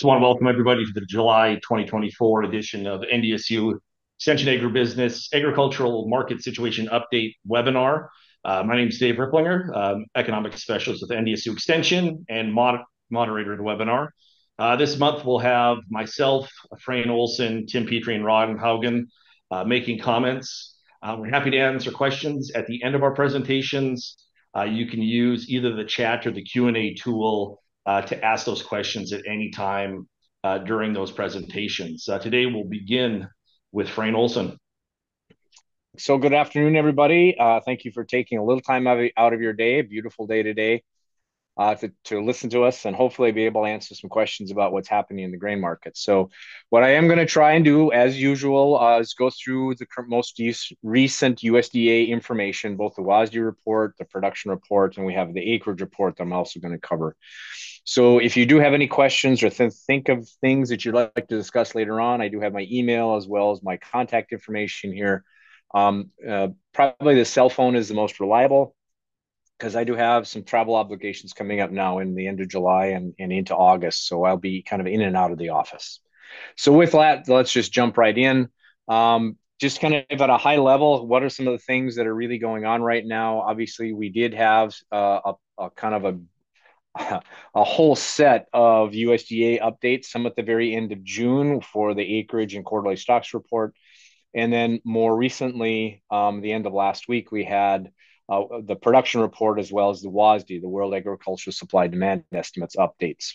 Just want to welcome everybody to the July 2024 edition of NDSU Extension Agribusiness Agricultural Market Situation Update webinar. Uh, my name is Dave Ripplinger, um, Economic Specialist with NDSU Extension and mod moderator of the webinar. Uh, this month we'll have myself, Frayne Olson, Tim Petry, and Ron Haugen uh, making comments. Uh, we're happy to answer questions at the end of our presentations. Uh, you can use either the chat or the Q&A tool uh, to ask those questions at any time uh, during those presentations. Uh, today we'll begin with Frayne Olson. So good afternoon, everybody. Uh, thank you for taking a little time out of your day, beautiful day today, uh, to, to listen to us and hopefully be able to answer some questions about what's happening in the grain market. So what I am going to try and do, as usual, uh, is go through the most recent USDA information, both the WASDE report, the production report, and we have the acreage report that I'm also going to cover. So if you do have any questions or th- think of things that you'd like to discuss later on, I do have my email as well as my contact information here. Um, uh, probably the cell phone is the most reliable because I do have some travel obligations coming up now in the end of July and, and into August. So I'll be kind of in and out of the office. So with that, let's just jump right in. Um, just kind of at a high level, what are some of the things that are really going on right now? Obviously, we did have uh, a, a kind of a a whole set of USDA updates, some at the very end of June for the acreage and quarterly stocks report. And then more recently, um, the end of last week, we had uh, the production report as well as the WASDE, the World Agricultural Supply Demand Estimates updates.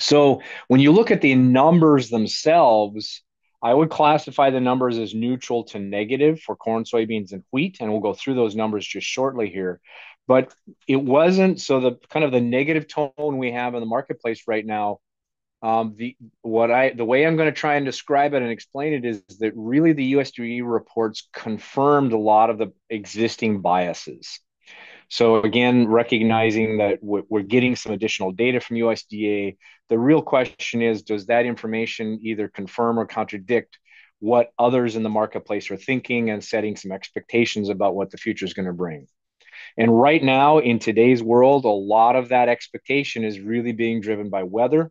So when you look at the numbers themselves, I would classify the numbers as neutral to negative for corn, soybeans, and wheat, and we'll go through those numbers just shortly here but it wasn't so the kind of the negative tone we have in the marketplace right now um, the what i the way i'm going to try and describe it and explain it is that really the usda reports confirmed a lot of the existing biases so again recognizing that we're getting some additional data from usda the real question is does that information either confirm or contradict what others in the marketplace are thinking and setting some expectations about what the future is going to bring and right now, in today's world, a lot of that expectation is really being driven by weather.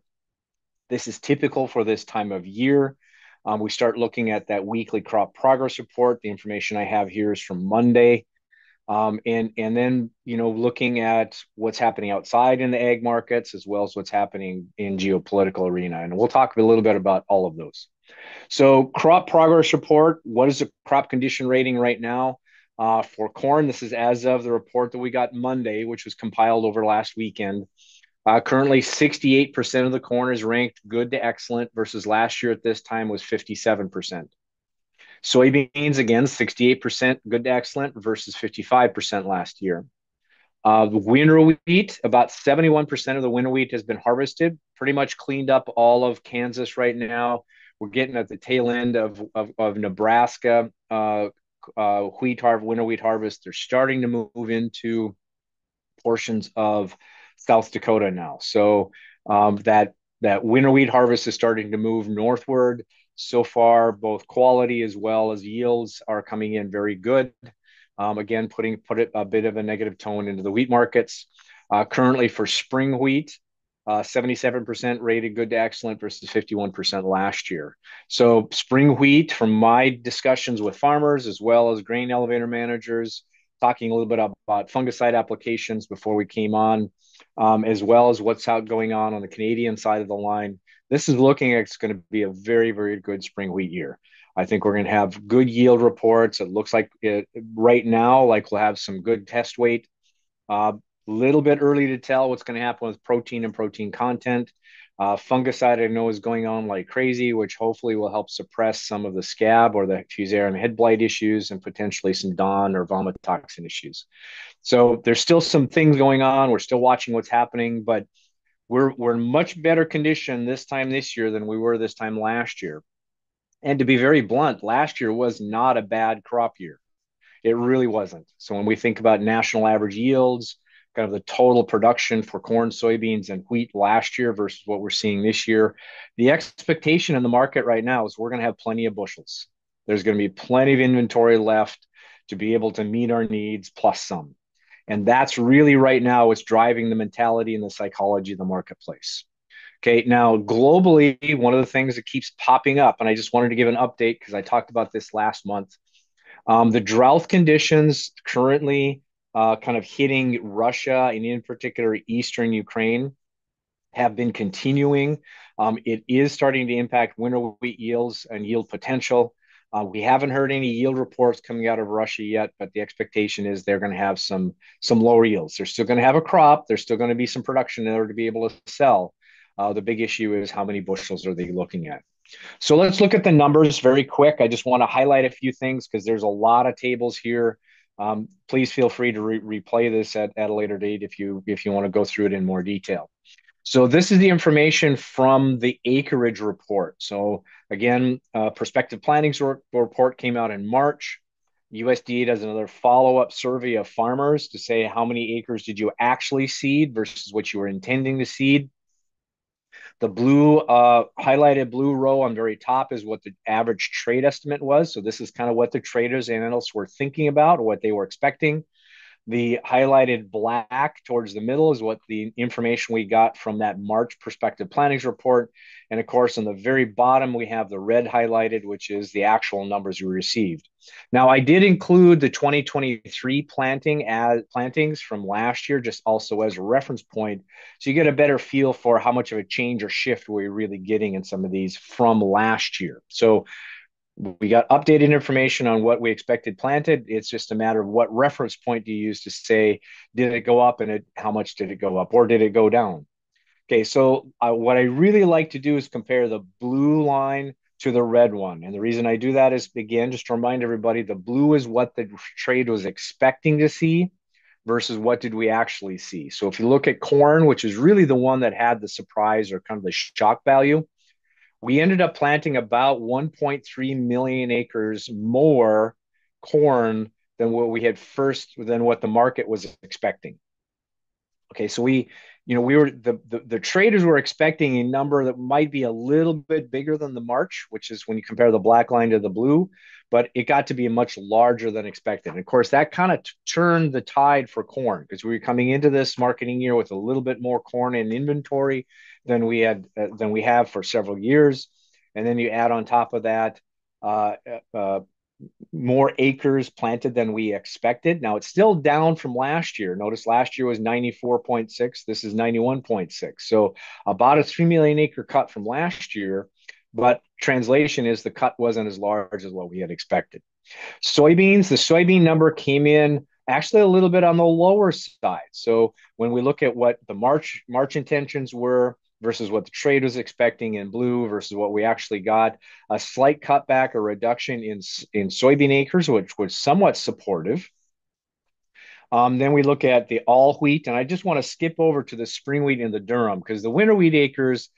This is typical for this time of year. Um, we start looking at that weekly crop progress report. The information I have here is from Monday. Um, and and then you know looking at what's happening outside in the ag markets as well as what's happening in geopolitical arena and we'll talk a little bit about all of those so crop progress report what is the crop condition rating right now uh, for corn, this is as of the report that we got Monday, which was compiled over last weekend. Uh, currently, 68% of the corn is ranked good to excellent versus last year at this time was 57%. Soybeans, again, 68% good to excellent versus 55% last year. Uh, winter wheat, about 71% of the winter wheat has been harvested, pretty much cleaned up all of Kansas right now. We're getting at the tail end of, of, of Nebraska. Uh, uh, wheat harvest, winter wheat harvest. They're starting to move into portions of South Dakota now. So um, that that winter wheat harvest is starting to move northward. So far, both quality as well as yields are coming in very good. Um, again, putting put it a bit of a negative tone into the wheat markets. Uh, currently, for spring wheat, uh, 77% rated good to excellent versus 51% last year. So, spring wheat, from my discussions with farmers as well as grain elevator managers, talking a little bit about fungicide applications before we came on, um, as well as what's out going on on the Canadian side of the line. This is looking like it's going to be a very, very good spring wheat year. I think we're going to have good yield reports. It looks like it, right now, like we'll have some good test weight. Uh, little bit early to tell what's going to happen with protein and protein content. Uh, fungicide, I know, is going on like crazy, which hopefully will help suppress some of the scab or the fusarium head blight issues and potentially some DON or vomitoxin issues. So there's still some things going on. We're still watching what's happening, but we're we're in much better condition this time this year than we were this time last year. And to be very blunt, last year was not a bad crop year. It really wasn't. So when we think about national average yields, kind of the total production for corn, soybeans, and wheat last year versus what we're seeing this year. The expectation in the market right now is we're going to have plenty of bushels. There's going to be plenty of inventory left to be able to meet our needs plus some. And that's really right now what's driving the mentality and the psychology of the marketplace. Okay, now globally, one of the things that keeps popping up, and I just wanted to give an update because I talked about this last month. Um, the drought conditions currently uh, kind of hitting Russia and, in particular, eastern Ukraine have been continuing. Um, it is starting to impact winter wheat yields and yield potential. Uh, we haven't heard any yield reports coming out of Russia yet, but the expectation is they're going to have some some lower yields. They're still going to have a crop. There's still going to be some production in order to be able to sell. Uh, the big issue is how many bushels are they looking at. So let's look at the numbers very quick. I just want to highlight a few things because there's a lot of tables here. Um, please feel free to re replay this at, at a later date if you if you want to go through it in more detail. So this is the information from the acreage report. So again, uh, prospective plantings report came out in March. USDA does another follow-up survey of farmers to say how many acres did you actually seed versus what you were intending to seed. The blue uh, highlighted blue row on very top is what the average trade estimate was. So this is kind of what the traders and analysts were thinking about, what they were expecting. The highlighted black towards the middle is what the information we got from that March prospective plantings report. And of course, on the very bottom, we have the red highlighted, which is the actual numbers we received. Now, I did include the 2023 planting as plantings from last year, just also as a reference point. So you get a better feel for how much of a change or shift we're really getting in some of these from last year. So we got updated information on what we expected planted. It's just a matter of what reference point do you use to say, did it go up and it, how much did it go up or did it go down? Okay, so uh, what I really like to do is compare the blue line to the red one. And the reason I do that is, again, just to remind everybody, the blue is what the trade was expecting to see versus what did we actually see. So if you look at corn, which is really the one that had the surprise or kind of the shock value, we ended up planting about 1.3 million acres more corn than what we had first than what the market was expecting. Okay so we you know we were the, the, the traders were expecting a number that might be a little bit bigger than the march which is when you compare the black line to the blue but it got to be much larger than expected and of course that kind of t- turned the tide for corn because we were coming into this marketing year with a little bit more corn in inventory than we had uh, than we have for several years. And then you add on top of that uh, uh, more acres planted than we expected. Now it's still down from last year. Notice last year was 94.6. This is 91.6. So about a 3 million acre cut from last year. But translation is the cut wasn't as large as what we had expected. Soybeans, the soybean number came in actually a little bit on the lower side. So when we look at what the March March intentions were, versus what the trade was expecting in blue versus what we actually got. A slight cutback or reduction in, in soybean acres, which was somewhat supportive. Um, then we look at the all wheat, and I just want to skip over to the spring wheat and the durum because the winter wheat acres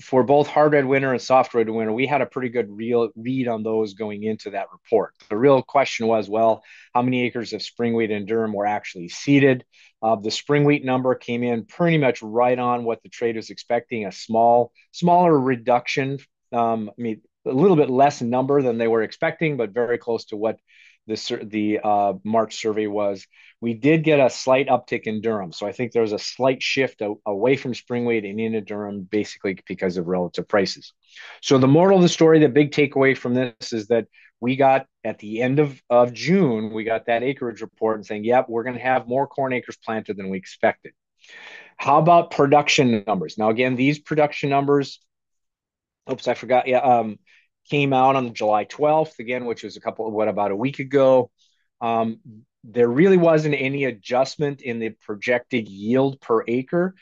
for both hard red winter and soft red winter, we had a pretty good real read on those going into that report. The real question was, well, how many acres of spring wheat and durum were actually seeded? Uh, the spring wheat number came in pretty much right on what the trade was expecting, a small, smaller reduction. Um, I mean, a little bit less number than they were expecting, but very close to what the the uh, March survey was. We did get a slight uptick in durum, so I think there was a slight shift away from spring wheat and into durum, basically because of relative prices. So the moral of the story, the big takeaway from this is that we got at the end of, of June, we got that acreage report and saying, yep, we're going to have more corn acres planted than we expected. How about production numbers? Now, again, these production numbers, oops, I forgot. Yeah, um, came out on July 12th, again, which was a couple, of what, about a week ago. Um, there really wasn't any adjustment in the projected yield per acre.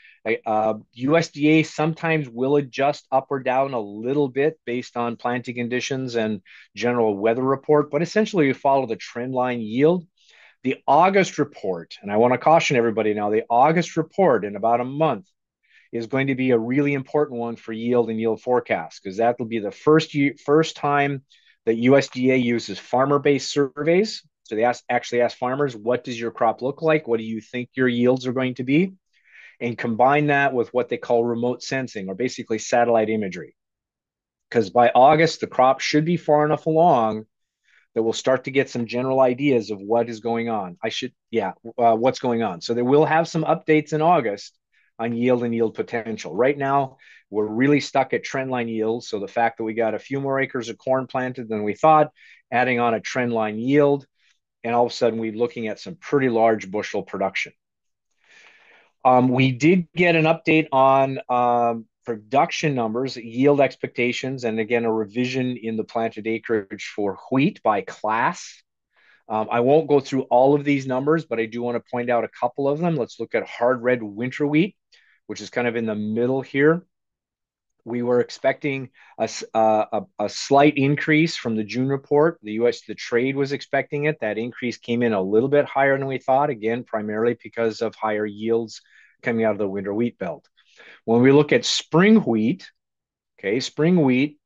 Uh, USDA sometimes will adjust up or down a little bit based on planting conditions and general weather report, but essentially we follow the trend line yield. The August report, and I want to caution everybody now, the August report in about a month is going to be a really important one for yield and yield forecast because that will be the first year, first time that USDA uses farmer-based surveys. So they ask, actually ask farmers, what does your crop look like? What do you think your yields are going to be? And combine that with what they call remote sensing or basically satellite imagery. Because by August, the crop should be far enough along that we'll start to get some general ideas of what is going on. I should, yeah, uh, what's going on. So they will have some updates in August on yield and yield potential. Right now, we're really stuck at trendline yield. So the fact that we got a few more acres of corn planted than we thought, adding on a trendline yield, and all of a sudden we're looking at some pretty large bushel production. Um, we did get an update on um, production numbers, yield expectations, and again, a revision in the planted acreage for wheat by class. Um, I won't go through all of these numbers, but I do want to point out a couple of them. Let's look at hard red winter wheat, which is kind of in the middle here. We were expecting a, a, a, slight increase from the June report. The U.S. the trade was expecting it. That increase came in a little bit higher than we thought. Again, primarily because of higher yields coming out of the winter wheat belt. When we look at spring wheat, okay, spring wheat,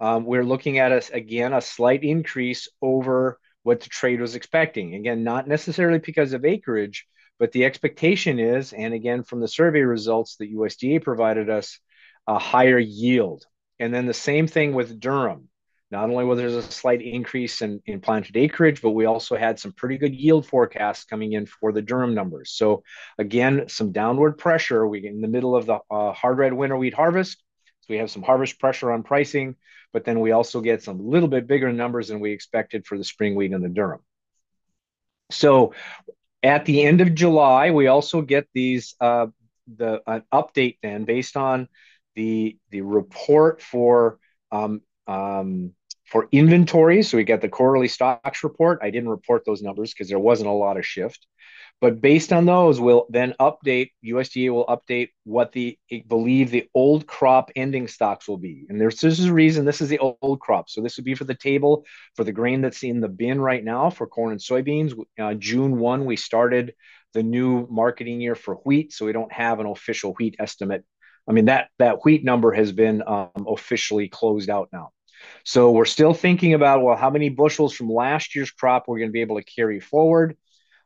um, we're looking at a, again a slight increase over what the trade was expecting. Again, not necessarily because of acreage, but the expectation is, and again from the survey results that USDA provided us, a higher yield. And then the same thing with durum. Not only was there a slight increase in, in planted acreage, but we also had some pretty good yield forecasts coming in for the durum numbers. So again, some downward pressure. We in the middle of the uh, hard red winter wheat harvest. So we have some harvest pressure on pricing, but then we also get some little bit bigger numbers than we expected for the spring wheat and the durum. So at the end of July, we also get these uh, the an update then based on the the report for um, um, for inventory. So we got the quarterly stocks report. I didn't report those numbers because there wasn't a lot of shift. But based on those, we'll then update, USDA will update what the believe the old crop ending stocks will be. And there's this is a reason this is the old crop. So this would be for the table for the grain that's in the bin right now for corn and soybeans. Uh, June 1, we started the new marketing year for wheat. So we don't have an official wheat estimate I mean, that, that wheat number has been um, officially closed out now. So we're still thinking about, well, how many bushels from last year's crop we're going to be able to carry forward.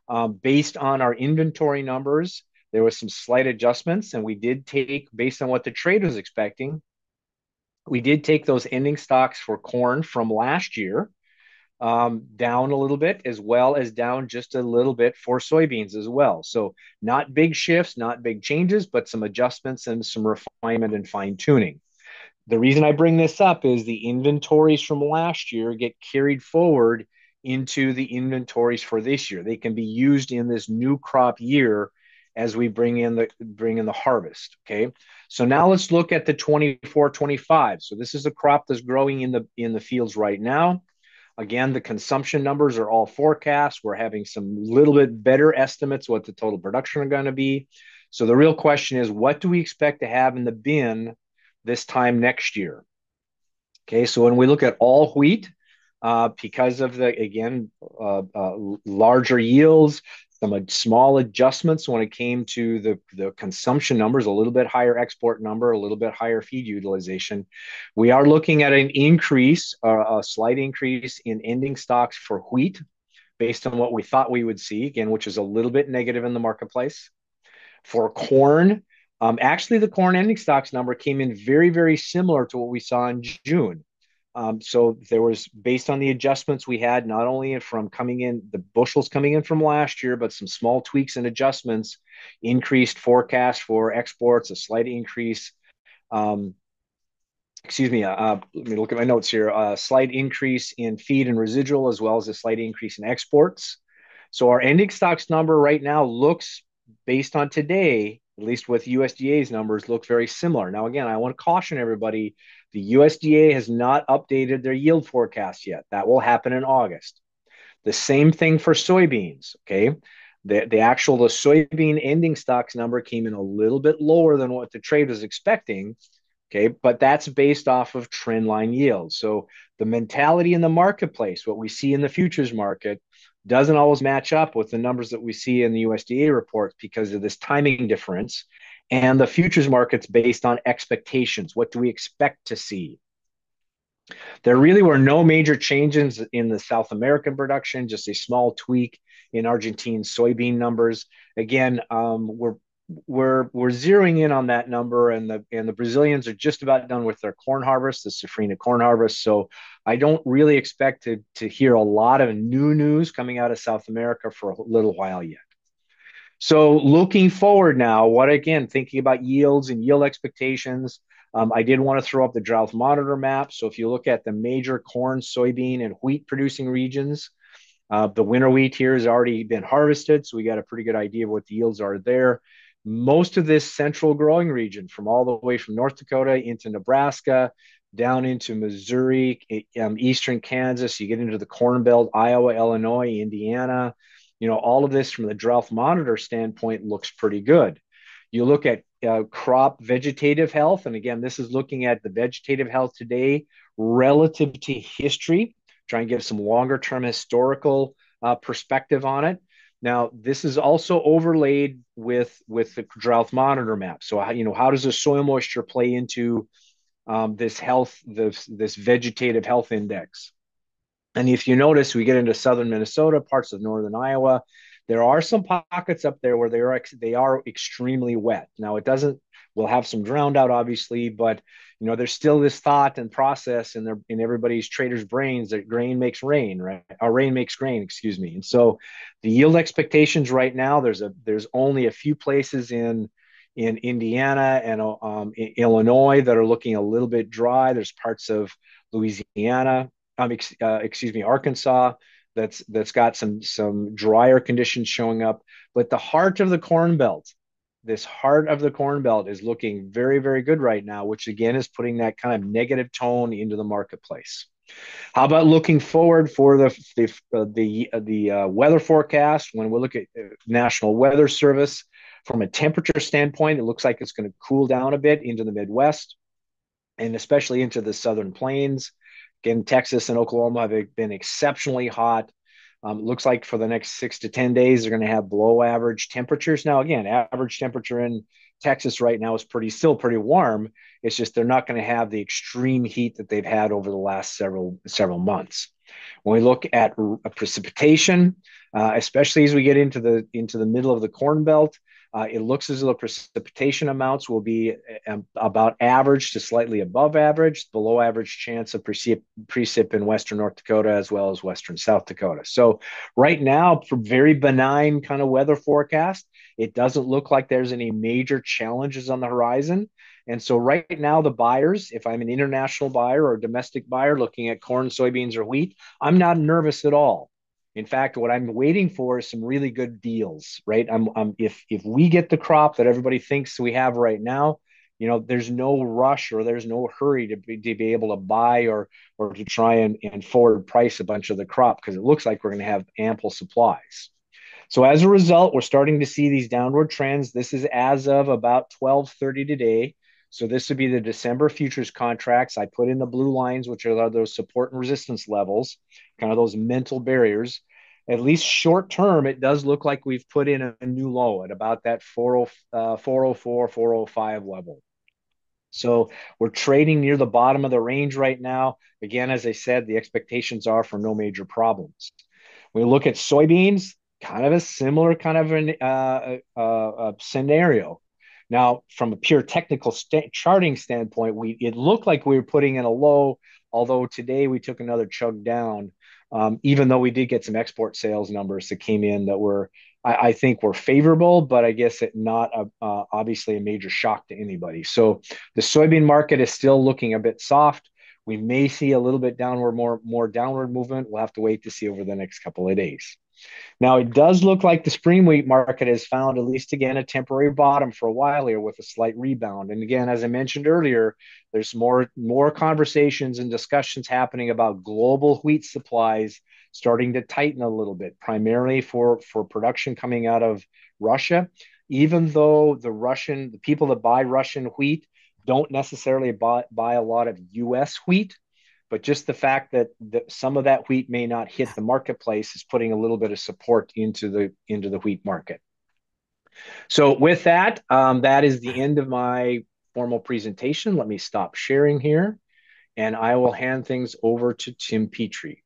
Um, based on our inventory numbers, there was some slight adjustments, and we did take, based on what the trade was expecting, we did take those ending stocks for corn from last year um, down a little bit, as well as down just a little bit for soybeans as well. So, not big shifts, not big changes, but some adjustments and some refinement and fine tuning. The reason I bring this up is the inventories from last year get carried forward into the inventories for this year. They can be used in this new crop year as we bring in the bring in the harvest okay so now let's look at the 24 25 so this is a crop that's growing in the in the fields right now Again, the consumption numbers are all forecasts. We're having some little bit better estimates what the total production are going to be. So the real question is, what do we expect to have in the bin this time next year? Okay, so when we look at all wheat, uh, because of the again uh, uh, larger yields, some small adjustments when it came to the, the consumption numbers, a little bit higher export number, a little bit higher feed utilization. We are looking at an increase, uh, a slight increase in ending stocks for wheat based on what we thought we would see, again, which is a little bit negative in the marketplace. For corn, um, actually, the corn ending stocks number came in very, very similar to what we saw in June. Um, so there was based on the adjustments we had, not only from coming in the bushels coming in from last year, but some small tweaks and adjustments, increased forecast for exports, a slight increase. Um, excuse me. Uh, uh let me look at my notes here. A slight increase in feed and residual, as well as a slight increase in exports. So our ending stocks number right now looks, based on today, at least with USDA's numbers, look very similar. Now, again, I want to caution everybody the USDA has not updated their yield forecast yet. That will happen in August. The same thing for soybeans. Okay. The, the actual the soybean ending stocks number came in a little bit lower than what the trade was expecting. Okay, but that's based off of trend line yield. So the mentality in the marketplace, what we see in the futures market, doesn't always match up with the numbers that we see in the USDA reports because of this timing difference and the futures markets based on expectations. What do we expect to see? There really were no major changes in the South American production, just a small tweak in Argentine soybean numbers. Again, um, we're we're we're zeroing in on that number, and the and the Brazilians are just about done with their corn harvest, the safrinha corn harvest. So I don't really expect to to hear a lot of new news coming out of South America for a little while yet. So looking forward now, what again, thinking about yields and yield expectations, um, I did want to throw up the drought monitor map. So if you look at the major corn, soybean, and wheat producing regions, uh, the winter wheat here has already been harvested, so we got a pretty good idea of what the yields are there. Most of this central growing region, from all the way from North Dakota into Nebraska, down into Missouri, um, eastern Kansas, you get into the Corn Belt, Iowa, Illinois, Indiana. You know, all of this from the drought monitor standpoint looks pretty good. You look at uh, crop vegetative health, and again, this is looking at the vegetative health today relative to history try and give some longer term historical uh, perspective on it. Now, this is also overlaid with with the drought monitor map. So, you know, how does the soil moisture play into um, this health, this this vegetative health index? And if you notice, we get into southern Minnesota, parts of northern Iowa. There are some pockets up there where they are they are extremely wet. Now, it doesn't. We'll have some drowned out, obviously, but you know there's still this thought and process in their in everybody's traders brains that grain makes rain right? Or rain makes grain excuse me. And so the yield expectations right now there's a there's only a few places in in indiana and um, in illinois that are looking a little bit dry. There's parts of louisiana um, ex, uh, excuse me arkansas that's that's got some some drier conditions showing up. But the heart of the corn belt this heart of the corn belt is looking very very good right now which again is putting that kind of negative tone into the marketplace. How about looking forward for the the uh, the, uh, the uh, weather forecast? When we look at uh, national weather service from a temperature standpoint it looks like it's going to cool down a bit into the midwest and especially into the southern plains. Again texas and oklahoma have been exceptionally hot um, looks like for the next six to 10 days, they're going to have below average temperatures. Now, again, average temperature in Texas right now is pretty still pretty warm. It's just they're not going to have the extreme heat that they've had over the last several several months. When we look at precipitation, uh, especially as we get into the into the middle of the Corn Belt, uh, it looks as though precipitation amounts will be um, about average to slightly above average, below average chance of precip, precip in Western North Dakota as well as Western South Dakota. So, right now, for very benign kind of weather forecast, it doesn't look like there's any major challenges on the horizon. And so, right now, the buyers, if I'm an international buyer or domestic buyer looking at corn, soybeans, or wheat, I'm not nervous at all. In fact, what I'm waiting for is some really good deals, right? I'm, I'm if if we get the crop that everybody thinks we have right now, you know, there's no rush or there's no hurry to be, to be able to buy or or to try and, and forward price a bunch of the crop because it looks like we're going to have ample supplies. So as a result, we're starting to see these downward trends. This is as of about 12:30 today. So this would be the December futures contracts. I put in the blue lines, which are those support and resistance levels, kind of those mental barriers at least short term, it does look like we've put in a, a new low at about that 40, uh, 404, 405 level. So we're trading near the bottom of the range right now. Again, as I said, the expectations are for no major problems. We look at soybeans, kind of a similar kind of an uh, uh, uh scenario. Now, from a pure technical st- charting standpoint, we it looked like we were putting in a low, although today we took another chug down um, even though we did get some export sales numbers that came in that were, I, I think, were favorable, but I guess it not a, uh, obviously a major shock to anybody. So the soybean market is still looking a bit soft. We may see a little bit downward, more more downward movement. We'll have to wait to see over the next couple of days. Now, it does look like the spring wheat market has found, at least again, a temporary bottom for a while here with a slight rebound. And again, as I mentioned earlier, there's more, more conversations and discussions happening about global wheat supplies starting to tighten a little bit, primarily for, for production coming out of Russia. Even though the Russian, the people that buy Russian wheat don't necessarily buy, buy a lot of US wheat, but just the fact that, that some of that wheat may not hit the marketplace is putting a little bit of support into the into the wheat market. So with that, um, that is the end of my formal presentation. Let me stop sharing here, and I will hand things over to Tim Petry.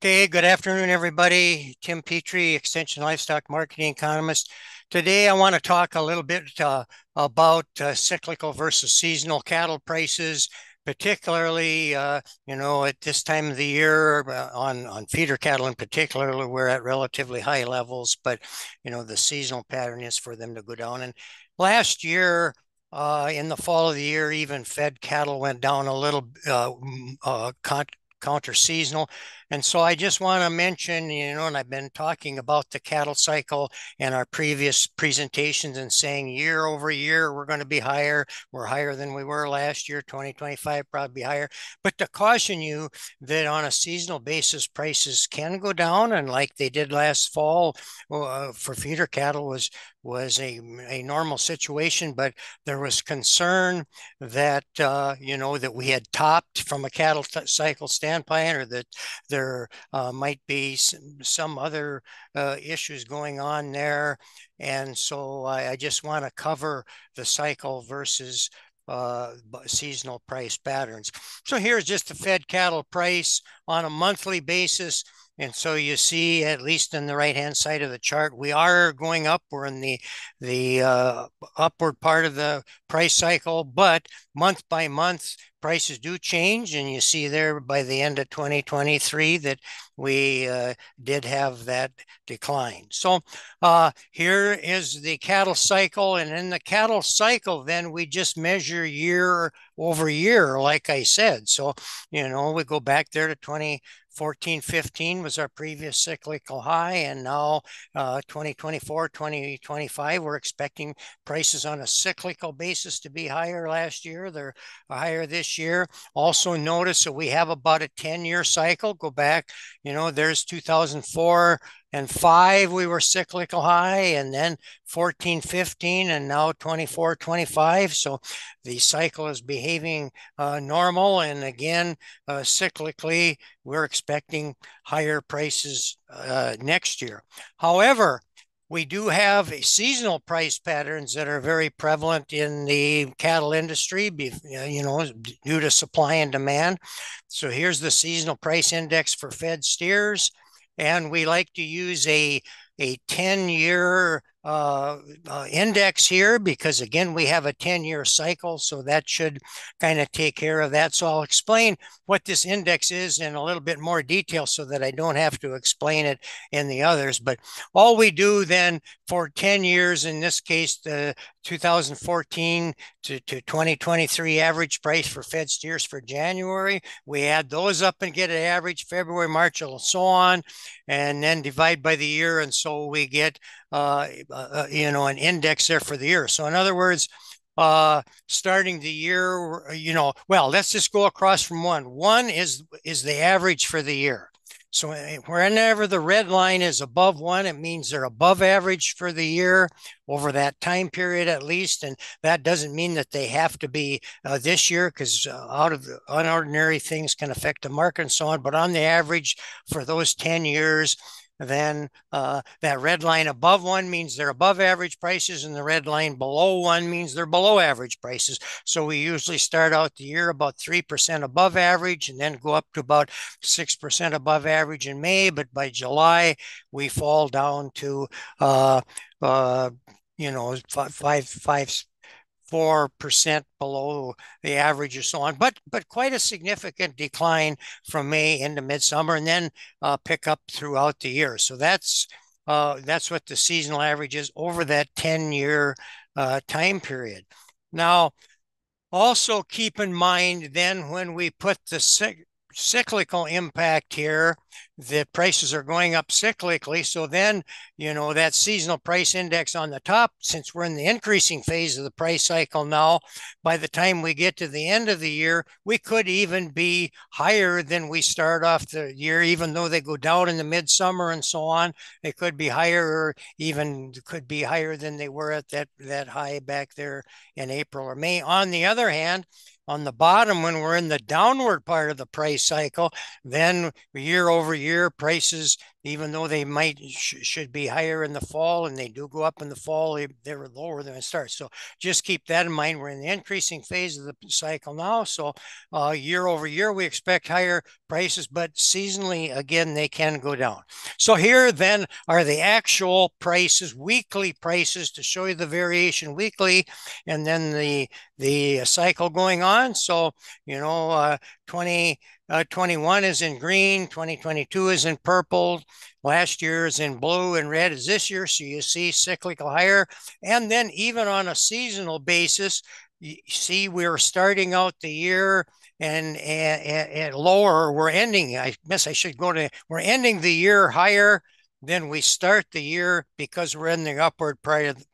Okay, good afternoon, everybody. Tim Petry, Extension Livestock Marketing Economist. Today, I want to talk a little bit uh, about uh, cyclical versus seasonal cattle prices particularly, uh, you know, at this time of the year uh, on, on feeder cattle in particular, we're at relatively high levels, but, you know, the seasonal pattern is for them to go down. And last year, uh, in the fall of the year, even fed cattle went down a little uh, uh, counter seasonal. And so I just want to mention, you know, and I've been talking about the cattle cycle in our previous presentations and saying year over year, we're going to be higher. We're higher than we were last year, 2025 probably higher. But to caution you that on a seasonal basis, prices can go down. And like they did last fall uh, for feeder cattle was was a, a normal situation, but there was concern that, uh, you know, that we had topped from a cattle cycle standpoint or that there there uh, might be some, some other uh, issues going on there. And so I, I just want to cover the cycle versus uh, seasonal price patterns. So here's just the fed cattle price on a monthly basis. And so you see, at least in the right-hand side of the chart, we are going up. We're in the the uh, upward part of the price cycle, but month by month, prices do change. And you see there by the end of 2023 that we uh, did have that decline. So uh, here is the cattle cycle. And in the cattle cycle, then we just measure year over year, like I said. So, you know, we go back there to 2014, 15 was our previous cyclical high. And now uh, 2024, 2025, we're expecting prices on a cyclical basis to be higher last year. They're higher this year. Also notice that we have about a 10 year cycle. Go back, you know, there's 2004 and five we were cyclical high and then 14 15 and now 24 25 so the cycle is behaving uh, normal and again uh, cyclically we're expecting higher prices uh, next year however we do have seasonal price patterns that are very prevalent in the cattle industry, you know, due to supply and demand. So here's the seasonal price index for fed steers. And we like to use a, a 10 year uh, uh, index here because again we have a 10 year cycle so that should kind of take care of that. So I'll explain what this index is in a little bit more detail so that I don't have to explain it in the others. But all we do then for 10 years in this case the 2014 to, to 2023 average price for fed steers for January we add those up and get an average February March and so on and then divide by the year and so we get uh, uh, you know, an index there for the year. So in other words, uh, starting the year, you know, well, let's just go across from one. One is is the average for the year. So eh, whenever the red line is above one, it means they're above average for the year over that time period at least. And that doesn't mean that they have to be uh, this year because uh, out of the unordinary things can affect the market and so on. But on the average for those 10 years, then uh, that red line above one means they're above average prices and the red line below one means they're below average prices. So we usually start out the year about 3% above average and then go up to about 6% above average in May. But by July, we fall down to, uh, uh, you know, five, five, five, four percent below the average or so on, but but quite a significant decline from May into midsummer, and then uh, pick up throughout the year. So that's uh, that's what the seasonal average is over that ten year uh, time period. Now, also keep in mind then when we put the cyclical impact here. The prices are going up cyclically. So then, you know, that seasonal price index on the top, since we're in the increasing phase of the price cycle now, by the time we get to the end of the year, we could even be higher than we start off the year, even though they go down in the midsummer and so on. They could be higher or even could be higher than they were at that, that high back there in April or May. On the other hand, on the bottom when we're in the downward part of the price cycle then year over year prices even though they might sh should be higher in the fall and they do go up in the fall, they, they're lower than it starts. So just keep that in mind. We're in the increasing phase of the cycle now. So uh, year over year, we expect higher prices, but seasonally, again, they can go down. So here then are the actual prices, weekly prices to show you the variation weekly, and then the the cycle going on. So, you know, uh, 20, uh, 21 is in green, 2022 is in purple, last year is in blue and red is this year. So you see cyclical higher. And then even on a seasonal basis, you see we're starting out the year and, and, and lower. We're ending, I guess I should go to, we're ending the year higher then we start the year because we're in the upward part of,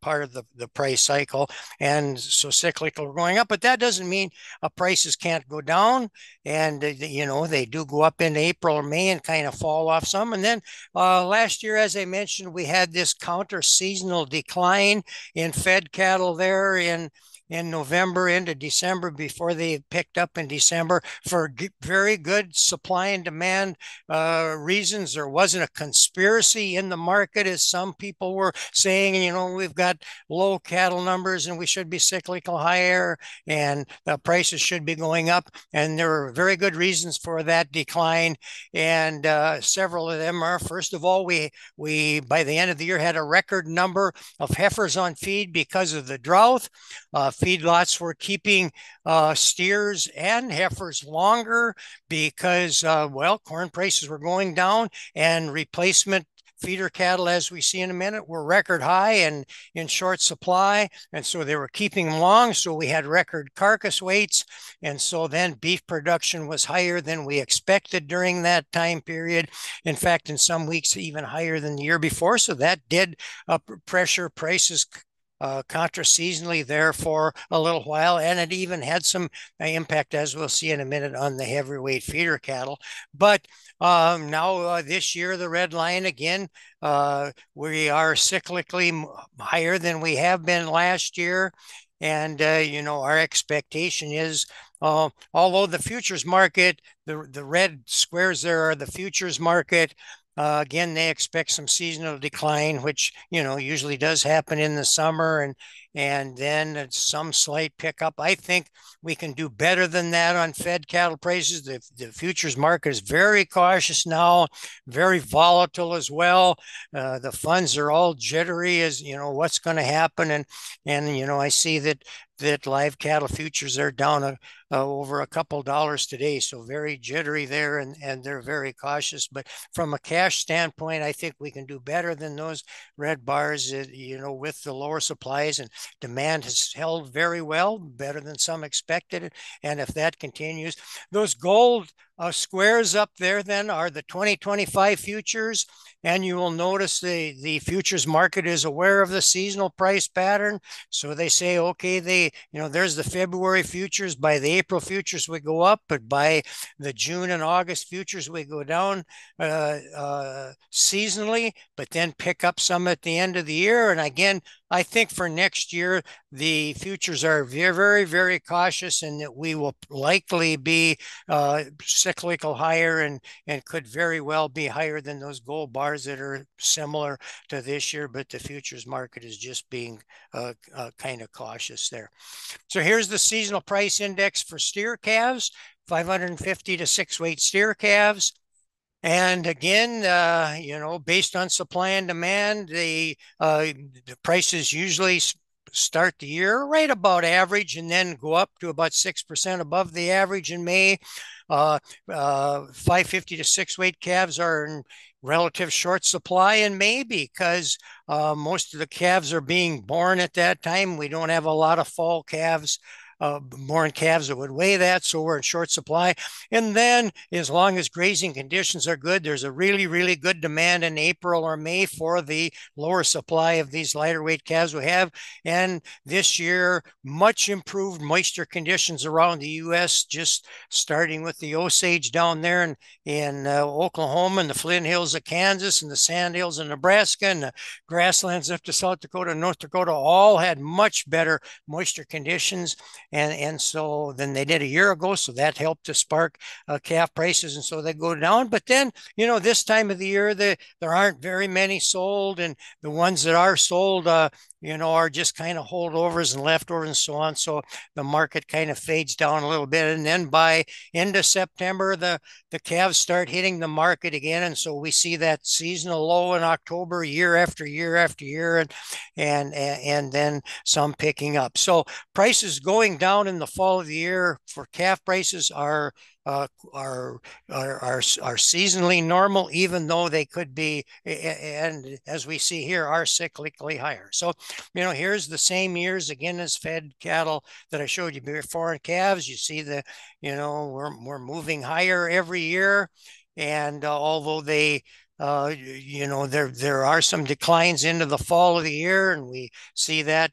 the, price cycle. And so cyclical are going up, but that doesn't mean uh, prices can't go down. And, uh, you know, they do go up in April or May and kind of fall off some. And then uh, last year, as I mentioned, we had this counter seasonal decline in fed cattle there in in November into December before they picked up in December for very good supply and demand uh, reasons. There wasn't a conspiracy in the market, as some people were saying. You know, we've got low cattle numbers and we should be cyclical higher, and the prices should be going up. And there were very good reasons for that decline, and uh, several of them are first of all, we we by the end of the year had a record number of heifers on feed because of the drought. Uh, feedlots were keeping uh, steers and heifers longer because, uh, well, corn prices were going down and replacement feeder cattle, as we see in a minute, were record high and in short supply. And so they were keeping them long. So we had record carcass weights. And so then beef production was higher than we expected during that time period. In fact, in some weeks, even higher than the year before. So that did uh, pressure prices uh, contra seasonally there for a little while, and it even had some impact, as we'll see in a minute, on the heavyweight feeder cattle. But um, now uh, this year, the red line again, uh, we are cyclically higher than we have been last year. And, uh, you know, our expectation is, uh, although the futures market, the, the red squares there are the futures market, uh, again, they expect some seasonal decline, which you know usually does happen in the summer, and and then some slight pickup. I think we can do better than that on Fed cattle prices. The, the futures market is very cautious now, very volatile as well. Uh, the funds are all jittery as you know what's going to happen, and and you know I see that that live cattle futures are down a, over a couple dollars today. So very jittery there and, and they're very cautious. But from a cash standpoint, I think we can do better than those red bars, uh, you know, with the lower supplies and demand has held very well, better than some expected. And if that continues, those gold uh, squares up there then are the 2025 futures. And you will notice the the futures market is aware of the seasonal price pattern. So they say okay they you know there's the february futures. By the april futures we go up but by the june and august futures we go down uh, uh, seasonally but then pick up some at the end of the year. And again I think for next year, the futures are very, very, very cautious and that we will likely be uh, cyclical higher and, and could very well be higher than those gold bars that are similar to this year. But the futures market is just being uh, uh, kind of cautious there. So here's the seasonal price index for steer calves 550 to six weight steer calves. And again, uh, you know, based on supply and demand, the, uh, the prices usually start the year right about average and then go up to about 6% above the average in May. Uh, uh, 550 to six weight calves are in relative short supply in May because uh, most of the calves are being born at that time. We don't have a lot of fall calves uh, born calves that would weigh that. So we're in short supply. And then, as long as grazing conditions are good, there's a really, really good demand in April or May for the lower supply of these lighter weight calves we have. And this year, much improved moisture conditions around the U.S., just starting with the Osage down there in, in uh, Oklahoma and the Flint Hills of Kansas and the Sand Hills of Nebraska and the grasslands up to South Dakota, and North Dakota, all had much better moisture conditions and and so than they did a year ago. So that helped to spark uh, calf prices, and so they go down. But then you know this time of the year, the, there aren't very many sold, and the ones that are sold, uh, you know, are just kind of holdovers and leftovers and so on. So the market kind of fades down a little bit. And then by end of September, the, the calves start hitting the market again. And so we see that seasonal low in October year after year after year and and and then some picking up. So prices going down in the fall of the year for calf prices are uh, are, are, are, are seasonally normal, even though they could be, and as we see here, are cyclically higher. So, you know, here's the same years again as fed cattle that I showed you before in calves. You see the, you know, we're, we're moving higher every year. And uh, although they, uh, you know, there there are some declines into the fall of the year, and we see that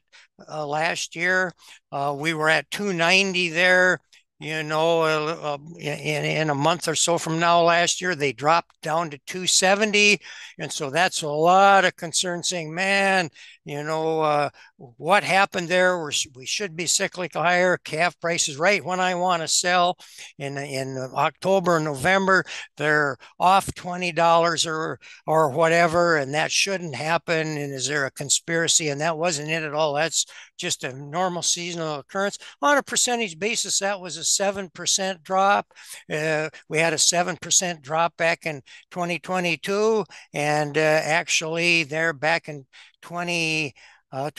uh, last year. Uh, we were at 290 there you know, in, in a month or so from now last year, they dropped down to 270. And so that's a lot of concern saying, man, you know, uh, what happened there? We're, we should be cyclical higher. Calf prices right when I want to sell in, in October November, they're off $20 or, or whatever. And that shouldn't happen. And is there a conspiracy? And that wasn't it at all. That's just a normal seasonal occurrence. On a percentage basis, that was a 7% drop. Uh, we had a 7% drop back in 2022. And uh, actually, they're back in 20. Uh,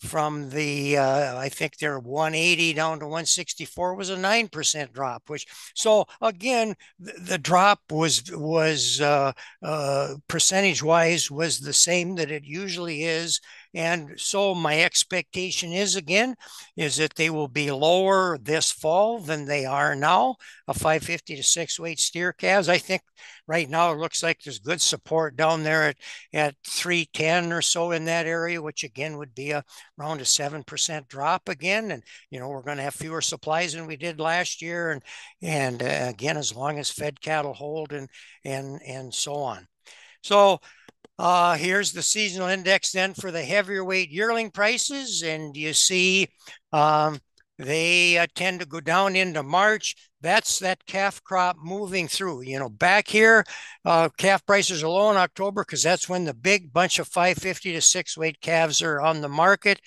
21 from the uh, I think they're 180 down to 164 was a nine percent drop. Which so again the, the drop was was uh, uh percentage wise was the same that it usually is and so my expectation is again, is that they will be lower this fall than they are now, a 550 to six weight steer calves. I think right now it looks like there's good support down there at, at 310 or so in that area, which again would be a around a 7% drop again. And, you know, we're going to have fewer supplies than we did last year. And, and uh, again, as long as fed cattle hold and, and, and so on. So uh, here's the seasonal index then for the heavier weight yearling prices. And you see um, they uh, tend to go down into March. That's that calf crop moving through. You know, back here, uh, calf prices are low in October because that's when the big bunch of 550 to six weight calves are on the market.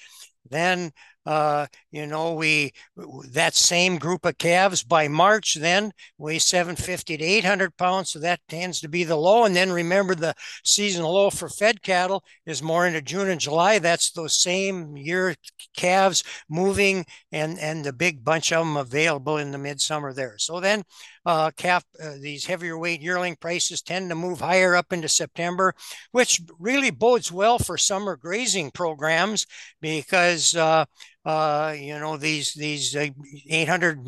Then uh, you know, we that same group of calves by March then weigh 750 to 800 pounds. So that tends to be the low. And then remember the seasonal low for fed cattle is more into June and July. That's those same year calves moving and, and the big bunch of them available in the midsummer there. So then uh, calf, uh, these heavier weight yearling prices tend to move higher up into September, which really bodes well for summer grazing programs because uh, uh, you know, these these uh, 800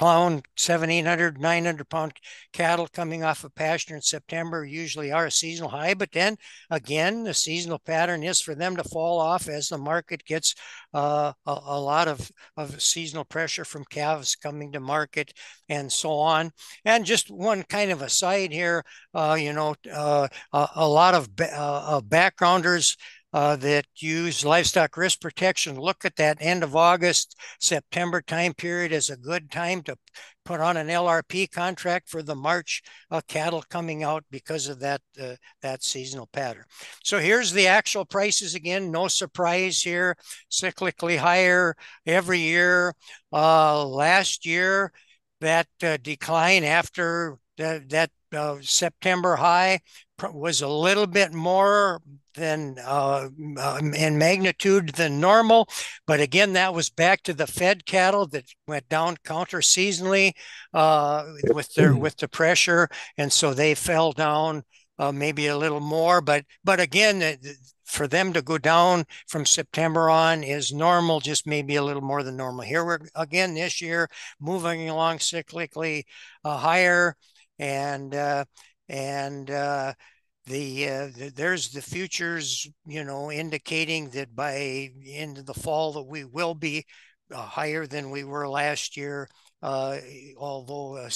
pound, seven, 800, 900 pound cattle coming off of pasture in September usually are a seasonal high. But then again, the seasonal pattern is for them to fall off as the market gets uh, a, a, lot of, of seasonal pressure from calves coming to market and so on. And just one kind of aside here, uh, you know, uh, a, a, lot of, uh, backgrounders uh, that use livestock risk protection look at that end of August, September time period as a good time to put on an LRP contract for the March uh, cattle coming out because of that uh, that seasonal pattern. So here's the actual prices again. No surprise here, cyclically higher every year. Uh, last year, that uh, decline after that, that uh, September high was a little bit more than uh, um, in magnitude than normal. But again, that was back to the fed cattle that went down counter seasonally uh, with their with the pressure, and so they fell down uh, maybe a little more. But but again, for them to go down from September on is normal, just maybe a little more than normal. Here we're again this year moving along cyclically uh, higher, and uh, and uh, the, uh, the, there's the futures, you know, indicating that by into the fall that we will be uh, higher than we were last year, uh, although uh,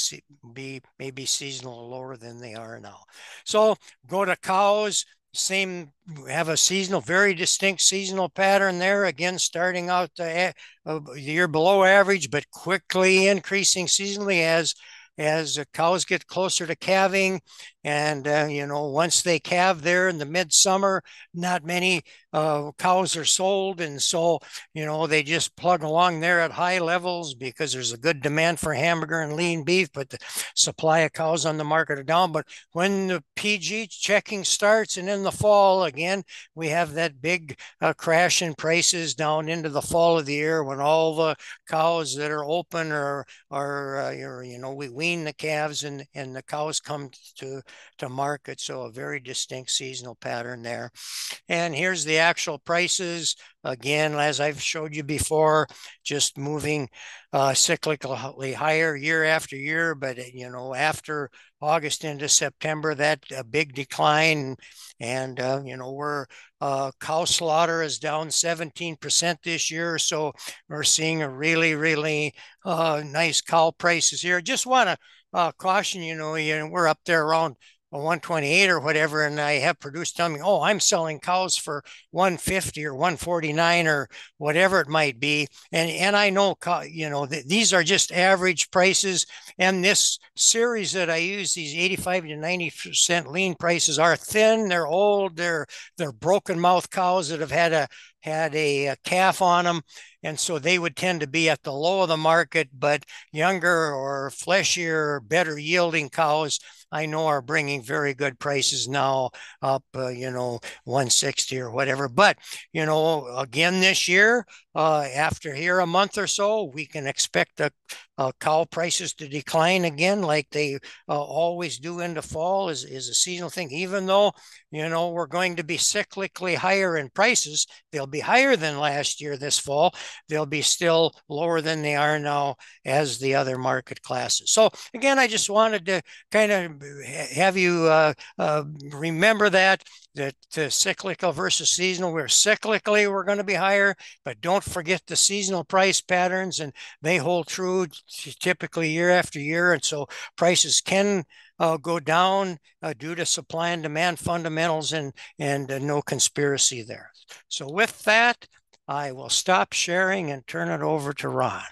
be maybe seasonal lower than they are now. So go to cows. same have a seasonal, very distinct seasonal pattern there. Again, starting out the, uh, the year below average, but quickly increasing seasonally as as the cows get closer to calving and, uh, you know, once they calve there in the midsummer, not many uh, cows are sold. And so, you know, they just plug along there at high levels because there's a good demand for hamburger and lean beef, but the supply of cows on the market are down. But when the preg checking starts and in the fall, again, we have that big uh, crash in prices down into the fall of the year when all the cows that are open are, are uh, you know, we wean the calves and, and the cows come to to market. So a very distinct seasonal pattern there. And here's the actual prices. Again, as I've showed you before, just moving uh, cyclically higher year after year. But, you know, after August into September, that a big decline. And, uh, you know, we're uh, cow slaughter is down 17% this year. So we're seeing a really, really uh, nice cow prices here. Just want to uh, caution, you know, you know, we're up there around 128 or whatever, and I have produced telling me, oh, I'm selling cows for 150 or 149 or whatever it might be, and and I know, you know, th- these are just average prices, and this series that I use, these 85 to 90 percent lean prices, are thin, they're old, they're they're broken mouth cows that have had a had a, a calf on them, and so they would tend to be at the low of the market, but younger or fleshier, better yielding cows I know are bringing very good prices now up, uh, you know, 160 or whatever. But, you know, again this year, uh, after here a month or so, we can expect the uh, cow prices to decline again, like they uh, always do in the fall, is, is a seasonal thing. Even though, you know, we're going to be cyclically higher in prices, they'll be higher than last year this fall. They'll be still lower than they are now as the other market classes. So again, I just wanted to kind of have you uh, uh, remember that that cyclical versus seasonal. We're cyclically we're going to be higher, but don't forget the seasonal price patterns, and they hold true typically year after year. And so prices can uh, go down uh, due to supply and demand fundamentals, and and uh, no conspiracy there. So with that, I will stop sharing and turn it over to Ron.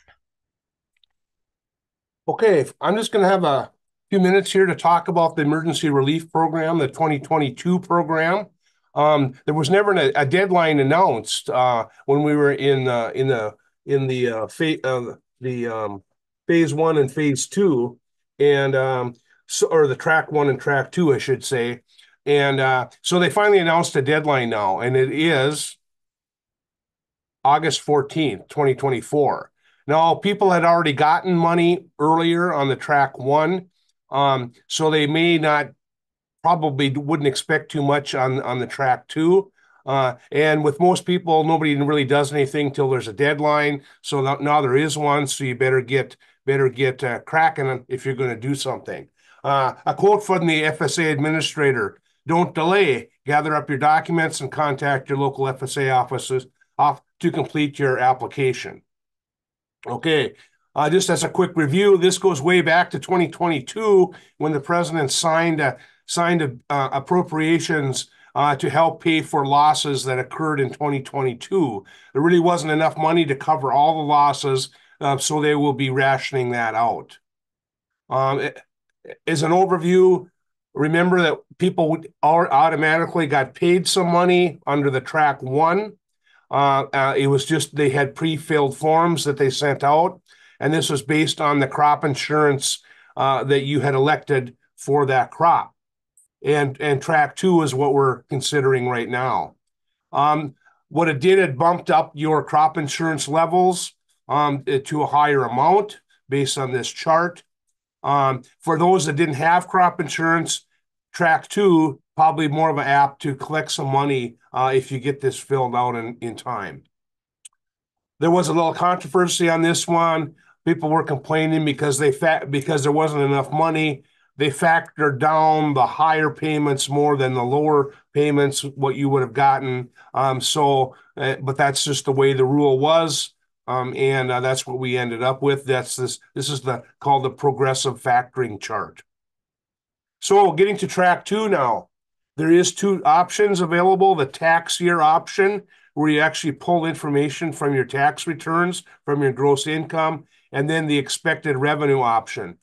Okay, I'm just going to have a few minutes here to talk about the emergency relief program, the 2022 program. Um, there was never a, a deadline announced uh, when we were in uh, in the in the uh, fa- uh, the um, phase one and phase two, and um, so or the track one and track two, I should say. And uh, so they finally announced a deadline now, and it is August 14th, 2024. Now, people had already gotten money earlier on the track one um, so they may not probably wouldn't expect too much on on the track too. Uh, and with most people, nobody really does anything till there's a deadline. So now, there is one. So you better get better get uh, cracking if you're going to do something. Uh, a quote from the FSA administrator: "Don't delay. Gather up your documents and contact your local FSA offices off to complete your application." Okay, uh, just as a quick review, this goes way back to 2022 when the president signed a, signed a, uh, appropriations uh, to help pay for losses that occurred in 2022. There really wasn't enough money to cover all the losses, uh, so they will be rationing that out. Um, it, as an overview, remember that people automatically got paid some money under the track one. Uh, uh, it was just they had pre-filled forms that they sent out and this was based on the crop insurance uh, that you had elected for that crop. And and track two is what we're considering right now. Um, what it did, it bumped up your crop insurance levels um, to a higher amount based on this chart. Um, for those that didn't have crop insurance, track two probably more of an app to collect some money uh, if you get this filled out in, in time. There was a little controversy on this one people were complaining because they fa- because there wasn't enough money. They factored down the higher payments more than the lower payments what you would have gotten. Um, so uh, but that's just the way the rule was. Um, and uh, that's what we ended up with. That's this this is the called the progressive factoring chart. So getting to track two now. There is two options available, the tax year option, where you actually pull information from your tax returns, from your gross income, and then the expected revenue option.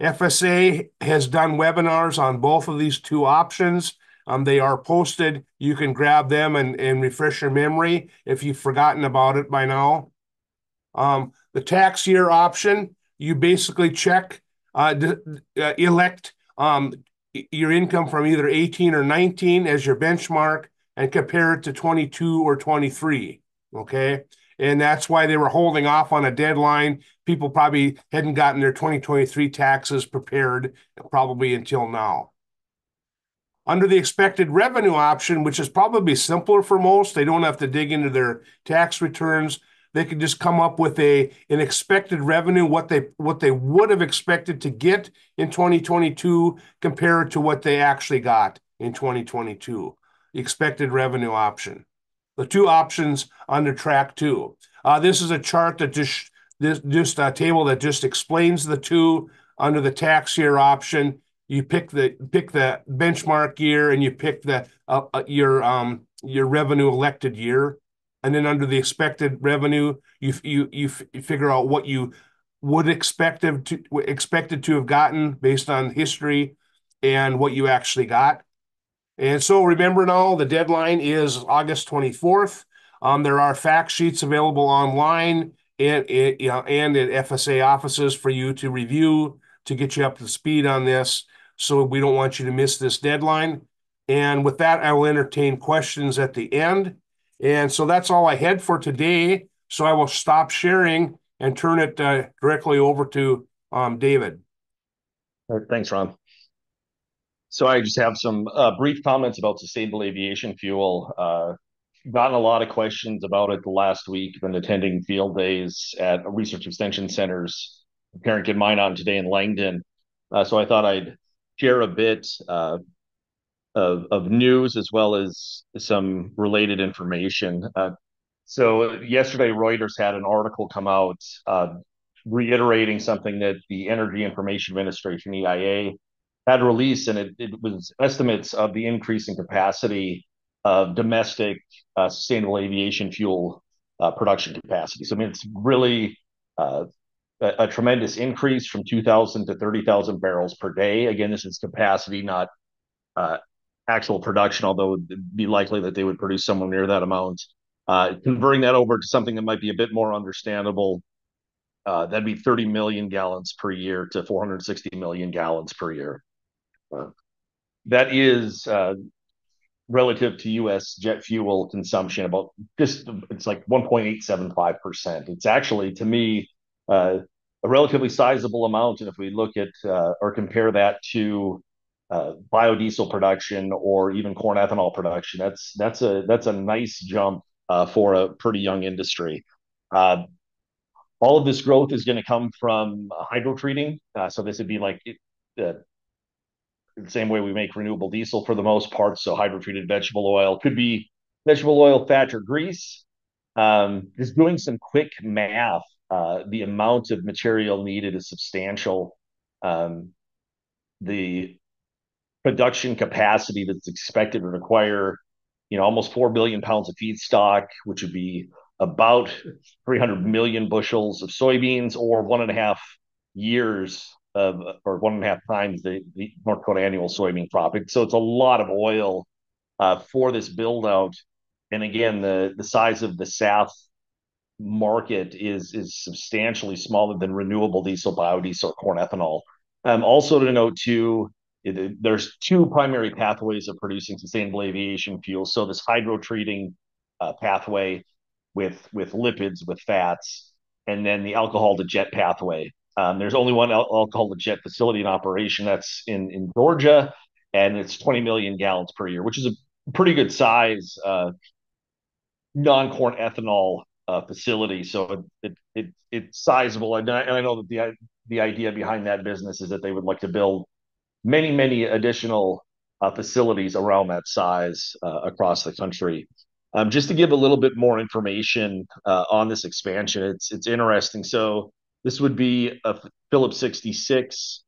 FSA has done webinars on both of these two options. Um, they are posted. You can grab them and, and refresh your memory if you've forgotten about it by now. Um, the tax year option, you basically check, uh, uh, elect um, your income from either 18 or 19 as your benchmark and compare it to 22 or 23. Okay. And that's why they were holding off on a deadline. People probably hadn't gotten their 2023 taxes prepared probably until now. Under the expected revenue option, which is probably simpler for most, they don't have to dig into their tax returns. They can just come up with a an expected revenue, what they what they would have expected to get in 2022 compared to what they actually got in 2022. The expected revenue option. The two options under track two. Uh, this is a chart that just this just a table that just explains the two under the tax year option. You pick the pick the benchmark year and you pick the uh, uh, your um your revenue elected year and then under the expected revenue, you you you, you figure out what you would expect to expected to have gotten based on history and what you actually got. And so remember now, the deadline is August 24th. Um, there are fact sheets available online and, and, you know, and at FSA offices for you to review to get you up to speed on this. So we don't want you to miss this deadline. And with that, I will entertain questions at the end. And so that's all I had for today. So I will stop sharing and turn it uh, directly over to um, David. Thanks, Ron. So I just have some uh, brief comments about sustainable aviation fuel. Uh, gotten a lot of questions about it the last week. Been attending field days at research extension centers. Parent get mine on today in Langdon. Uh, so I thought I'd share a bit uh, of, of news as well as some related information. Uh, so yesterday, Reuters had an article come out uh, reiterating something that the Energy Information Administration (EIA) had released, and it, it was estimates of the increase in capacity of domestic uh, sustainable aviation fuel uh, production capacity. So I mean, it's really uh, a, a, tremendous increase from 2,000 to 30,000 barrels per day. Again, this is capacity, not uh, actual production, although it'd be likely that they would produce somewhere near that amount. Uh, converting that over to something that might be a bit more understandable, uh, that'd be 30 million gallons per year to 460 million gallons per year. That is uh, relative to U.S. jet fuel consumption about just it's like 1.875 percent. It's actually to me uh, a relatively sizable amount, and if we look at uh, or compare that to biodiesel production or even corn ethanol production. That's that's a that's a nice jump for a pretty young industry. All of this growth is going to come from hydro treating. Uh, so this would be like the same way we make renewable diesel for the most part. So hydro treated vegetable oil could be vegetable oil, fat, or grease. Um, just doing some quick math, uh, the amount of material needed is substantial. Um, the production capacity that's expected to require, you know, almost 4 billion pounds of feedstock, which would be about 300 million bushels of soybeans or one and a half years of, or one and a half times the, the North Dakota annual soybean crop. So it's a lot of oil uh, for this build out. And again, the, the size of the SAF market is, is substantially smaller than renewable diesel, biodiesel, corn ethanol. Um, also to note too, it, there's two primary pathways of producing sustainable aviation fuel. So this hydro treating uh, pathway with with lipids with fats, and then the alcohol to jet pathway. Um, there's only one al- alcohol jet facility in operation that's in in Georgia, and it's 20 million gallons per year, which is a pretty good size uh, non-corn ethanol uh, facility. So it, it, it it's sizable, and I, and I know that the the idea behind that business is that they would like to build many, many additional uh, facilities around that size uh, across the country. Um, just to give a little bit more information uh, on this expansion, it's it's interesting. So this would be a Phillips 66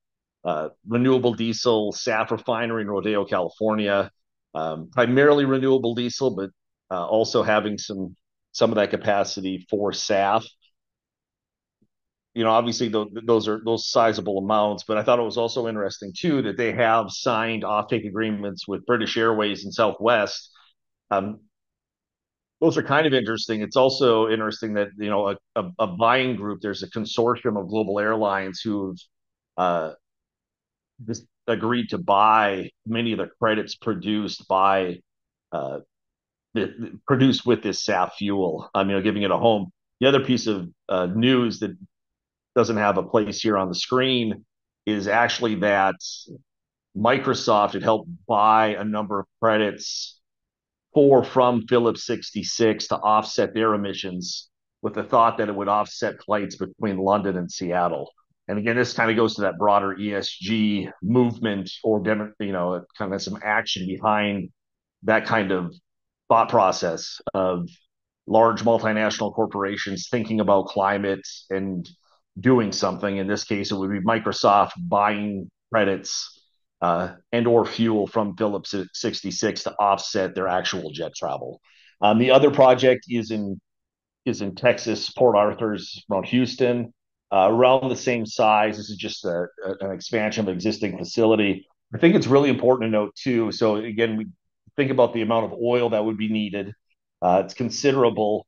uh, renewable diesel SAF refinery in Rodeo, California. Um, primarily renewable diesel, but uh, also having some some of that capacity for SAF. You know, obviously, those are those sizable amounts, but I thought it was also interesting, too, that they have signed offtake agreements with British Airways and Southwest. Um, Those are kind of interesting. It's also interesting that, you know, a a buying group, there's a consortium of global airlines who've just agreed to buy many of the credits produced by uh produced with this SAF fuel, you know, giving it a home. The other piece of news that doesn't have a place here on the screen is actually that Microsoft had helped buy a number of credits from Phillips 66 to offset their emissions, with the thought that it would offset flights between London and Seattle. And again, this kind of goes to that broader ESG movement or you know, kind of some action behind that kind of thought process of large multinational corporations thinking about climate and doing something. In this case, it would be Microsoft buying credits Uh, and/or fuel from Phillips 66 to offset their actual jet travel. Um, the other project is in Texas, Port Arthur's around Houston, uh, around the same size. This is just an expansion of existing facility. I think it's really important to note, too, so again, we think about the amount of oil that would be needed. Uh, it's considerable,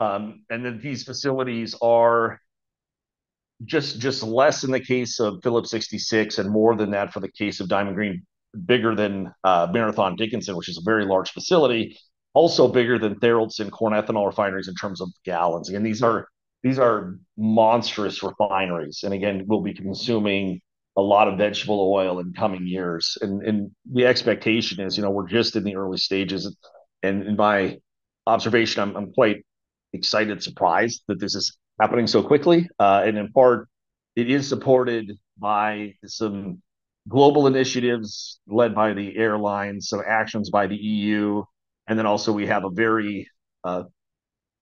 um, and then these facilities are just just less in the case of Phillips 66 and more than that for the case of Diamond Green, bigger than uh, Marathon Dickinson, which is a very large facility, also bigger than Tharaldson corn ethanol refineries in terms of gallons. Again, these are these are monstrous refineries, and again, we'll be consuming a lot of vegetable oil in coming years. And and the expectation is, you know, we're just in the early stages, and in my observation, I'm, I'm quite excited, surprised that this is happening so quickly. Uh, and in part, it is supported by some global initiatives led by the airlines, some actions by the EU, and then also we have a very uh,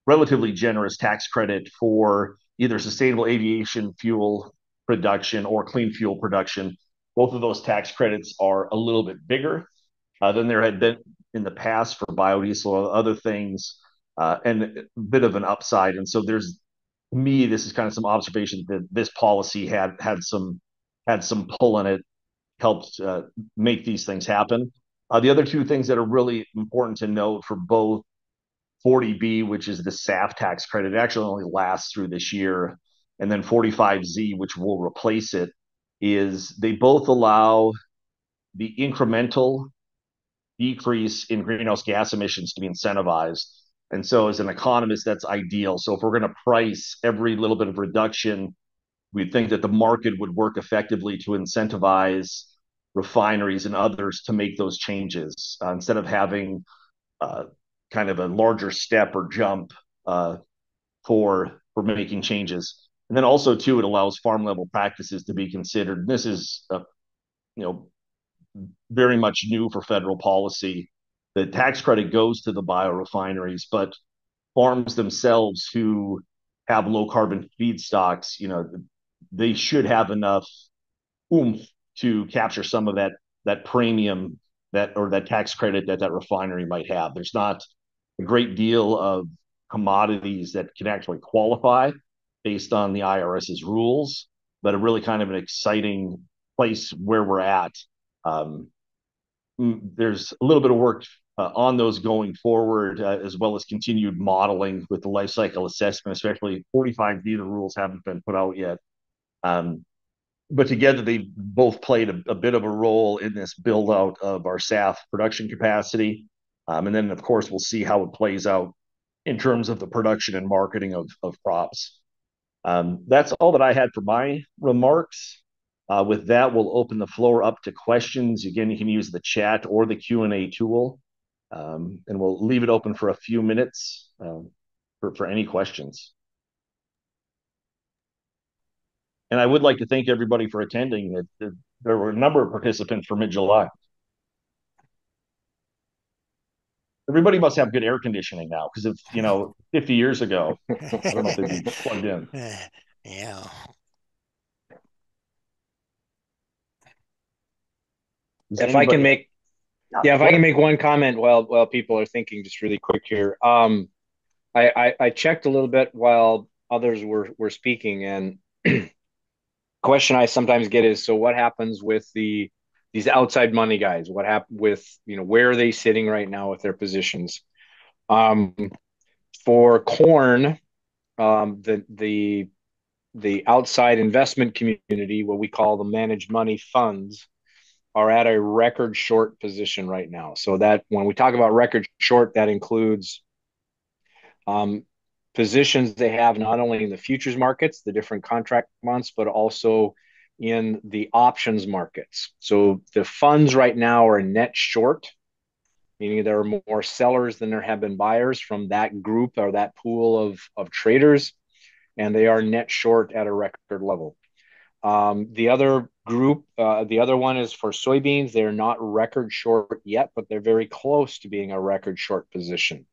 relatively generous tax credit for either sustainable aviation fuel production or clean fuel production. Both of those tax credits are a little bit bigger uh, than there had been in the past for biodiesel or other things, and a bit of an upside. And so there's, me, this is kind of some observation that this policy had had some had some pull in it, helped uh, make these things happen. Uh, The other two things that are really important to note for both 40B, which is the SAF tax credit, it actually only lasts through this year, and then 45Z, which will replace it, is they both allow the incremental decrease in greenhouse gas emissions to be incentivized. And so as an economist, that's ideal. So if we're gonna price every little bit of reduction, we think that the market would work effectively to incentivize refineries and others to make those changes, uh, instead of having uh, kind of a larger step or jump uh, for for making changes. And then also, too, it allows farm-level practices to be considered. This is, you know, very much new for federal policy. The tax credit goes to the biorefineries, but farms themselves who have low-carbon feedstocks, you know, they should have enough oomph to capture some of that, that premium, that or that tax credit that that refinery might have. There's not a great deal of commodities that can actually qualify based on the IRS's rules, but a really kind of an exciting place where we're at. Um, mm, there's a little bit of work Uh, on those going forward, uh, as well as continued modeling with the life cycle assessment, especially 45Z, the rules haven't been put out yet. Um, but together, they've both played a bit of a role in this build-out of our SAF production capacity. Um, and then, of course, we'll see how it plays out in terms of the production and marketing of crops. Um, that's all that I had for my remarks. Uh, with that, we'll open the floor up to questions. Again, you can use the chat or the Q&A tool, Um, and we'll leave it open for a few minutes um, for any questions. And I would like to thank everybody for attending. There were a number of participants for mid-July. Everybody must have good air conditioning now, because if, you know, 50 years ago, I don't know if they'd be plugged in. Yeah. If I can make Yeah, if I can make one comment while while people are thinking, just really quick here. Um, I, I, I checked a little bit while others were were speaking, and question I sometimes get is, so what happens with the these outside money guys? What happened with you know where are they sitting right now with their positions? Um, for corn, um, the the the outside investment community, what we call the managed money funds, are at a record short position right now. So that when we talk about record short, that includes um, positions they have not only in the futures markets, the different contract months, but also in the options markets. So the funds right now are net short, meaning there are more sellers than there have been buyers from that group or that pool of, of traders, and they are net short at a record level. Um, the other group, uh, the other one is for soybeans. They're not record short yet, but they're very close to being a record short position.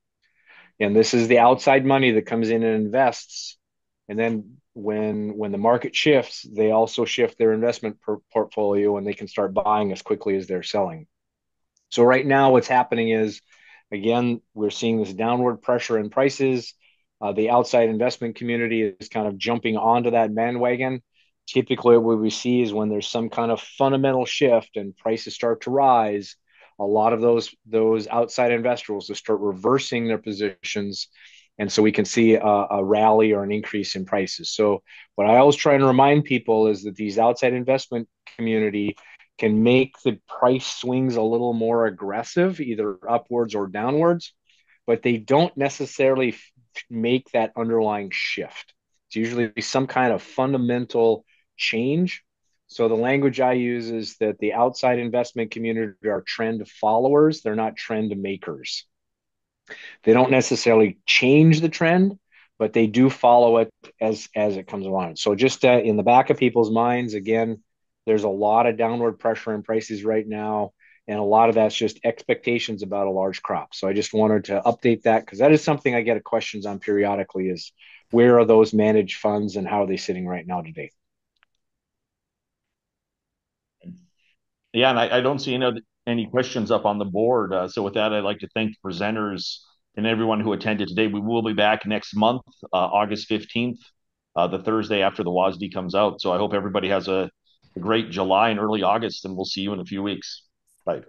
And this is the outside money that comes in and invests. And then when when the market shifts, they also shift their investment portfolio and they can start buying as quickly as they're selling. So right now, what's happening is, again, we're seeing this downward pressure in prices. Uh, the outside investment community is kind of jumping onto that bandwagon. Typically, what we see is when there's some kind of fundamental shift and prices start to rise, a lot of those those outside investors will start reversing their positions. And so we can see a, a, rally or an increase in prices. So what i always try and remind people is that these outside investment community can make the price swings a little more aggressive either upwards or downwards but they don't necessarily make that underlying shift. It's usually some kind of fundamental change so the language I use is that the outside investment community are trend followers, they're not trend makers. They don't necessarily change the trend, but they do follow it as as it comes along. So just uh, in the back of people's minds, again, there's a lot of downward pressure in prices right now, and a lot of that's just expectations about a large crop. So I just wanted to update that because that is something I get questions on periodically: is where are those managed funds and how are they sitting right now today? Yeah, and I, I don't see any any questions up on the board. Uh, so with that, I'd like to thank the presenters and everyone who attended today. We will be back next month, uh, August 15th, uh, the Thursday after the WASDE comes out. So I hope everybody has a, a great July and early August, and we'll see you in a few weeks. Bye.